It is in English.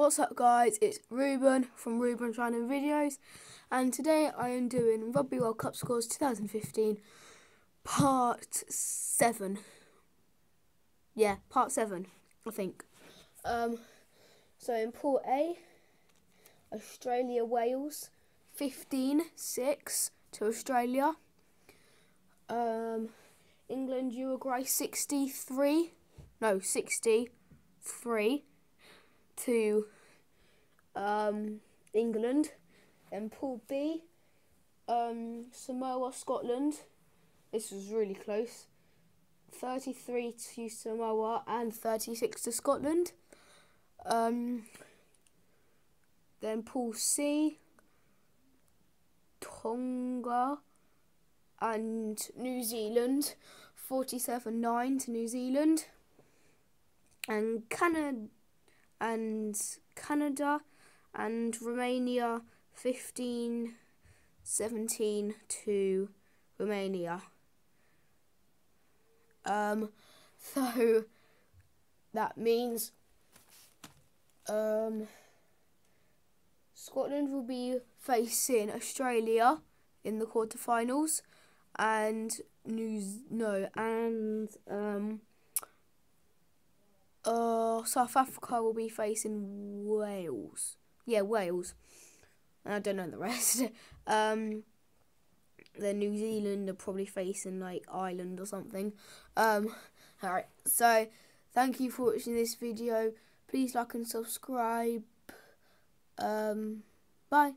What's up guys, it's Reuben from Reuben's Random Videos and today I am doing Rugby World Cup Scores 2015 Part 7. Yeah, Part 7, I think. Um, so in Pool A, Australia Wales 15-6 to Australia. Um, England Uruguay 63, no 63 to um, England. Then Pool B, um, Samoa, Scotland. This was really close. 33 to Samoa and 36 to Scotland. Um, then Pool C, Tonga and New Zealand. 47 9 to New Zealand. And Canada and Canada and Romania 15 17 to Romania. Um, so that means um, Scotland will be facing Australia in the quarterfinals and New no and um, uh, South Africa will be facing Wales. Yeah, Wales. I don't know the rest. um, then New Zealand are probably facing like Ireland or something. Um, alright, so thank you for watching this video. Please like and subscribe. Um, bye.